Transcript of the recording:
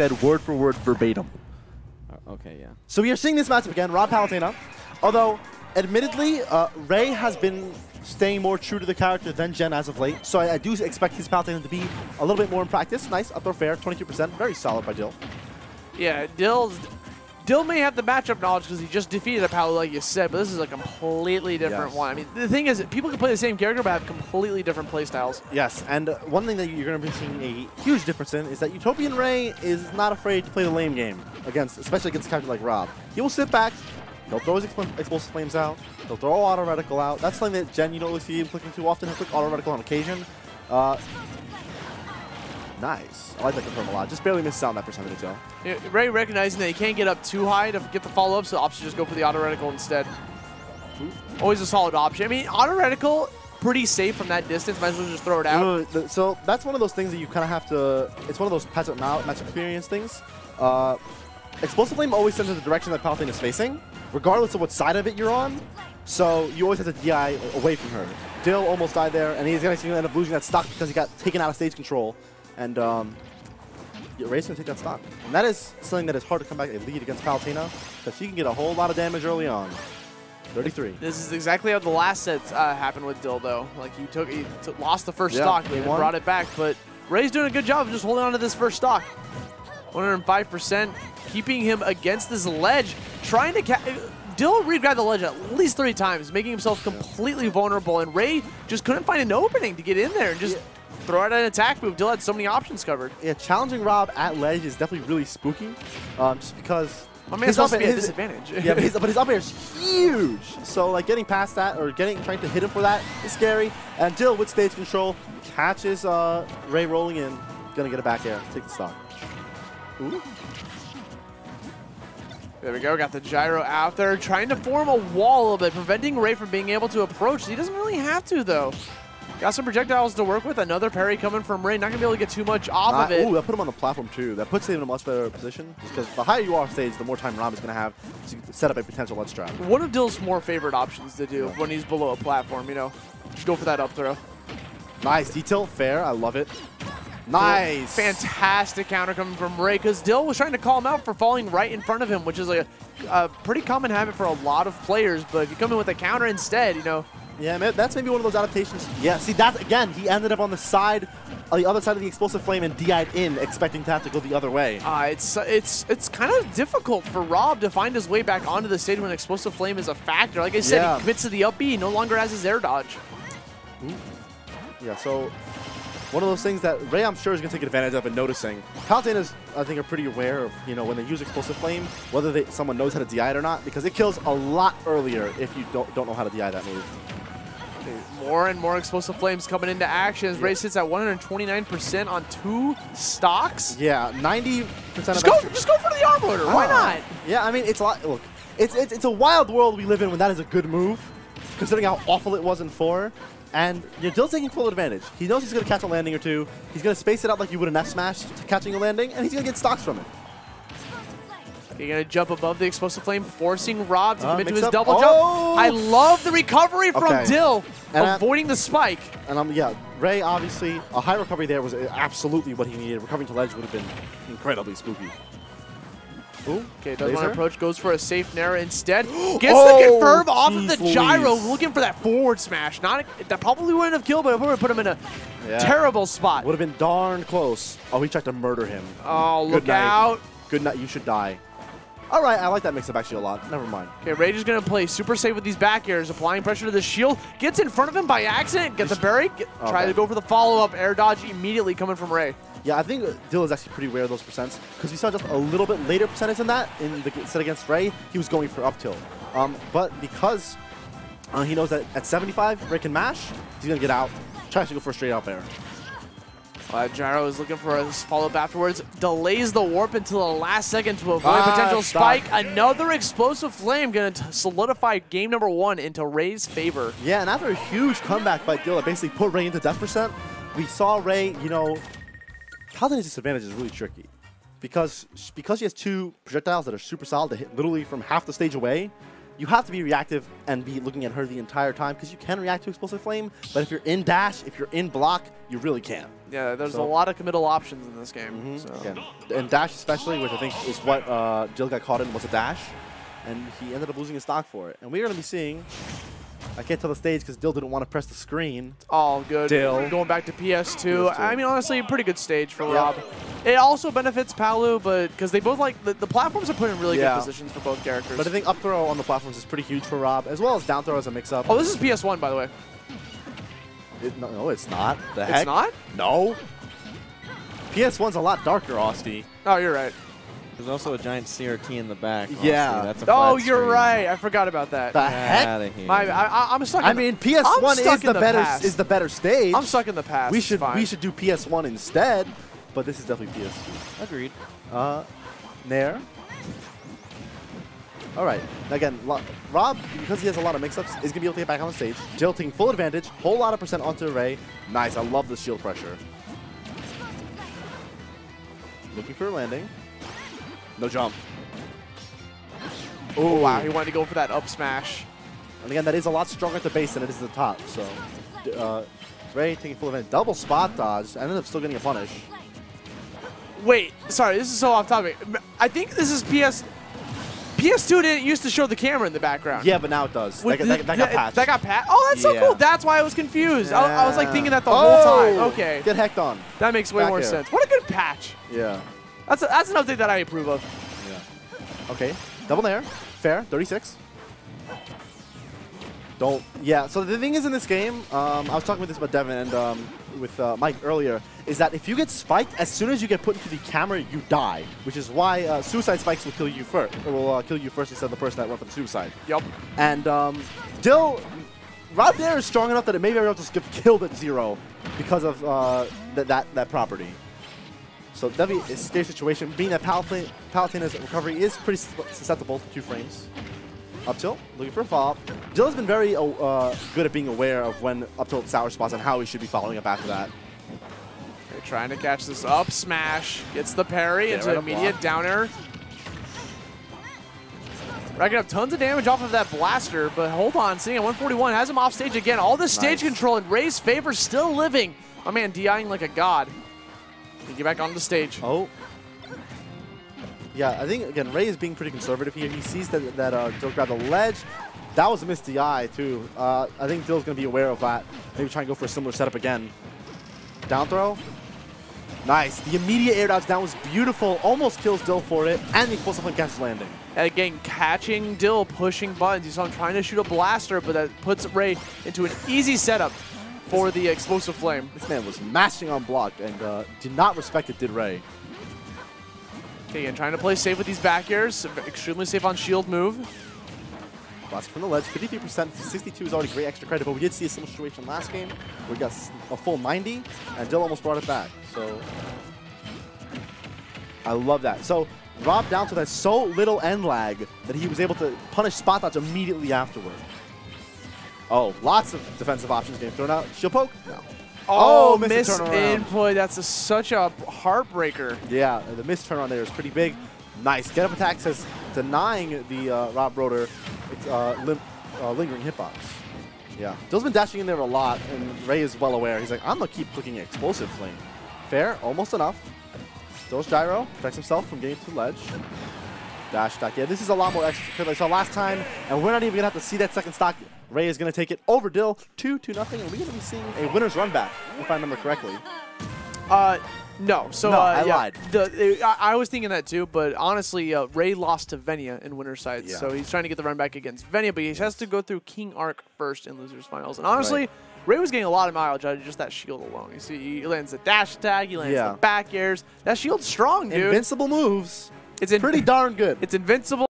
said word for word verbatim. Uh, Okay, yeah. So we are seeing this matchup again, Rob Palutena. Although, admittedly, uh, Ray has been staying more true to the character than Jen as of late. So I, I do expect his Palutena to be a little bit more in practice. Nice, up throw fair, 22%. Very solid by Dill. Yeah, Dill's Dill may have the matchup knowledge because he just defeated a Palu, like you said, but this is a completely different Yes. one. I mean, the thing is, people can play the same character but have completely different playstyles. Yes, and uh, one thing that you're going to be seeing a huge difference in is that Utopian Ray is not afraid to play the lame game against, especially against a character like Rob. He will sit back, he'll throw his expl- explosive flames out, he'll throw auto reticle out. That's something that Jen you don't really see him clicking too often. He'll click auto reticle on occasion. Uh, nice. I like that confirm a lot. Just barely misses out on that percentage though. Yeah, Ray recognizing that he can't get up too high to get the follow-up, so opts to just go for the auto reticle instead. Always a solid option. I mean, auto reticle, pretty safe from that distance. Might as well just throw it out. Uh, th- So that's one of those things that you kind of have to. It's one of those match match experience things. Uh, Explosive Flame always sends in the direction that Palutena is facing, regardless of what side of it you're on. So you always have to DI away from her. Dill almost died there, and he's going to end up losing that stock because he got taken out of stage control. And um, Ray's going to take that stock. And that is something that is hard to come back a lead against Palutena, because she can get a whole lot of damage early on. 33. This is exactly how the last set uh, happened with Dill, though. Like he took, he lost the first Yeah, stock, he and won. brought it back. But Ray's doing a good job of just holding on to this first stock. 105%, keeping him against this ledge, trying to. Ca- Dill re-grabbed the ledge at least three times, making himself completely vulnerable, and Ray just couldn't find an opening to get in there and just throw out an attack move. Dill had so many options covered. Yeah, challenging Rob at ledge is definitely really spooky, um, just because. My man's his supposed to be at his- disadvantage. yeah, but his, but his up air is huge. So like getting past that or getting trying to hit him for that is scary. And Dill with stage control catches uh, Ray rolling in, gonna get a back air, take the stock. Ooh. There we go. Got the gyro out there, trying to form a wall a little bit, preventing Ray from being able to approach. He doesn't really have to, though. Got some projectiles to work with. Another parry coming from Ray. Not going to be able to get too much off of it. Ooh, that put him on the platform too. That puts him in a much better position because the higher you are off stage, the more time Rob is gonna have to set up a potential ledge trap. One of Dill's more favorite options to do when he's below a platform, you know. Just go for that up throw. Nice detail, fair. I love it. Nice. Fantastic counter coming from Ray because Dill was trying to call him out for falling right in front of him, which is a, a pretty common habit for a lot of players. But if you come in with a counter instead, you know, Yeah, that's maybe one of those adaptations. Yeah, see, that's again, he ended up on the side, on the other side of the explosive flame and DI'd in, expecting to have to go the other way. Uh, it's it's it's kind of difficult for Rob to find his way back onto the stage when explosive flame is a factor. Like I said, Yeah. he commits to the up B, he no longer has his air dodge. Yeah, so one of those things that Ray, I'm sure, is going to take advantage of and noticing. Palutenas, I think, are pretty aware of, you know, when they use explosive flame, whether they, someone knows how to DI it or not, because it kills a lot earlier if you don't, don't know how to DI that move. Okay, More and more explosive flames coming into action as Ray sits at 129% on two stocks. Yeah, 90% Just of go, just go for the arm rotor. Why Ah. not? Yeah, I mean, it's a lot. Look, it's, it's it's a wild world we live in when that is a good move, considering how awful it was in four. And you're still taking full advantage. He knows he's going to catch a landing or two. He's going to space it out like you would an F smash to catching a landing, and he's going to get stocks from it. You're going to jump above the explosive flame, forcing Rob to Uh, commit to his up. double Oh! jump. I love the recovery from Okay. Dill, And I- avoiding the spike. And um, yeah, Ray obviously a high recovery there was absolutely what he needed. Recovering to ledge would have been incredibly spooky. Ooh, Okay, does want to approach, goes for a safe Nair instead. Gets the Oh, confirm off of the gyro, Louise. looking for that forward smash. Not That probably wouldn't have killed, but it would have put him in a Yeah. terrible spot. Would have been darn close. Oh, he tried to murder him. Oh, Good look night. out. Good night. You should die. All right, I like that mix-up actually a lot. Never mind. Okay, Rage is going to play super safe with these back airs, applying pressure to the shield. Gets in front of him by accident, gets a parry, get, try to go for the follow-up. Air dodge immediately coming from Ray. Yeah, I think Dill is actually pretty aware of those percents because we saw just a little bit later percentage than that in the set against Ray. He was going for up tilt, um, but because uh, he knows that at 75 Ray can mash, he's gonna get out. Tries to go for a straight up air. Uh, Gyro is looking for a follow-up afterwards. Delays the warp until the last second to avoid Ah, potential stock. spike. Another explosive flame going to solidify game number one into Ray's favor. Yeah, and after a huge comeback by Dill that basically put Ray into death percent, we saw Ray, you know, Paladin's disadvantage is really tricky. Because because he has two projectiles that are super solid that hit literally from half the stage away, you have to be reactive and be looking at her the entire time because you can react to Explosive Flame, but if you're in dash, if you're in block, you really can't. Yeah, there's So- a lot of committal options in this game. Mhm. So. Again, and dash especially, which I think is what uh, Dill got caught in, was a dash, and he ended up losing his stock for it. And we're going to be seeing, I can't tell the stage because Dill didn't want to press the screen. All good. Dill. Going back to PS2. PS2. I mean, honestly, a pretty good stage for Yeah. Rob. It also benefits Palu, but because they both like the, the platforms are put in really Yeah. good positions for both characters. But I think up throw on the platforms is pretty huge for Rob, as well as down throw as a mix-up. oh, this is PS1, by the way. It- no, no, it's not. The heck? It's not? No. PS1's a lot darker, Austy. Oh, you're right. There's also a giant CRT in the back. Yeah. That's a Oh, you're screen. right. I forgot about that. The Get heck? outta here. My, I, I, I'm stuck. I the- mean, PS1 is the, the better past. is the better stage. I'm stuck in the past. we should fine. we should do PS1 instead, but this is definitely PS2. Agreed. Uh, Nair. All right. Again, Lo- Rob, because he has a lot of mix-ups, is gonna be able to get back on the stage. Dill taking full advantage, whole lot of percent onto Ray. Nice. I love the shield pressure. Looking for a landing. No jump. Oh, wow. He wanted to go for that up smash. And again, that is a lot stronger at the base than it is at the top. So, uh, Ray taking full advantage. Double spot dodge. Ended up still getting a punish. Wait, sorry, this is so off topic. I think this is PS. PS2 didn't used to show the camera in the background. Yeah, but now it does. That, got- the- that, that got patched. That got patched. Oh, that's so cool. That's why I was confused. I, I was like thinking that the Yeah. whole time. Oh, Okay, Get hecked on. that makes way back more air. sense. What a good patch. Yeah. That's a, that's an update that I approve of. Yeah. Okay. Double nair. Fair. 36. Don't. Yeah. So the thing is in this game, um, I was talking with this about Devin and um, with uh, Mike earlier, is that if you get spiked, as soon as you get put into the camera, you die. Which is why uh, suicide spikes will kill you first. Or will uh, kill you first instead of the person that went for the suicide. Yep. And um, Dill, Rob there is strong enough that it may be able to get killed at zero because of uh, th that that property. So that'd be a scary situation. Being that Palatine, Palatina's recovery is pretty susceptible to two frames. Up tilt, looking for a follow-up. Dill has been very uh, good at being aware of when up tilt sour spots and how he should be following up after that. They're trying to catch this up smash. Gets the parry Yeah, into right immediate block. downer. Racking up tons of damage off of that blaster, but hold on, sitting at 141, has him off stage again. All this stage Nice. control in Ray's favor, still living. My man DIing like a god. Can get back on the stage. Oh. Yeah, I think, again, Ray is being pretty conservative here. He sees that, that uh, Dill grabbed the ledge. That was a missed DI, too. Uh, I think Dill's going to be aware of that. Maybe try and go for a similar setup again. Down throw. Nice. The immediate air dodge down was beautiful. Almost kills Dill for it. And the explosive flame catches landing. And again, catching Dill, pushing buttons. You saw him trying to shoot a blaster, but that puts Ray into an easy setup for the explosive flame. This man was mashing on block and uh, did not respect it, did Ray. Okay, again, trying to play safe with these back airs. Extremely safe on shield move. Blaster from the ledge, 53% to 62 is already great extra credit, but we did see a similar situation last game we got a full 90, and Dill almost brought it back. So I love that. So Rob down to that so little end lag that he was able to punish spot dodge immediately afterward. Oh, lots of defensive options getting thrown out. Shield poke? No. Oh, Oh, missed miss the turnaround. input. That's a, such a heartbreaker. Yeah, the missed turn on there is pretty big. Nice. Get up attack says denying the uh, Rob its uh, lim- uh, lingering hitbox. Yeah. Dill's been dashing in there a lot, and Ray is well aware. He's like, I'm going to keep clicking Explosive Flame. Fair, almost enough. Dill's gyro, protects himself from getting to the ledge. Dash stack. Yeah, this is a lot more extra like I saw last time, and we're not even going to have to see that second stock. Ray is going to take it over Dill, 2 to nothing, and we're going to be seeing a winner's run back, if I remember correctly. Uh, no. So No, uh, I yeah, lied. The, I, I was thinking that too, but honestly, uh, Ray lost to Venia in winner's sides, Yeah. so he's trying to get the run back against Venia, but he has to go through King Arc first in losers finals. And honestly, Ray was getting a lot of mileage out of just that shield alone. You see, he lands the dash attack, he lands Yeah. the back airs. That shield's strong, dude. Invincible moves. It's Pretty darn good. It's invincible.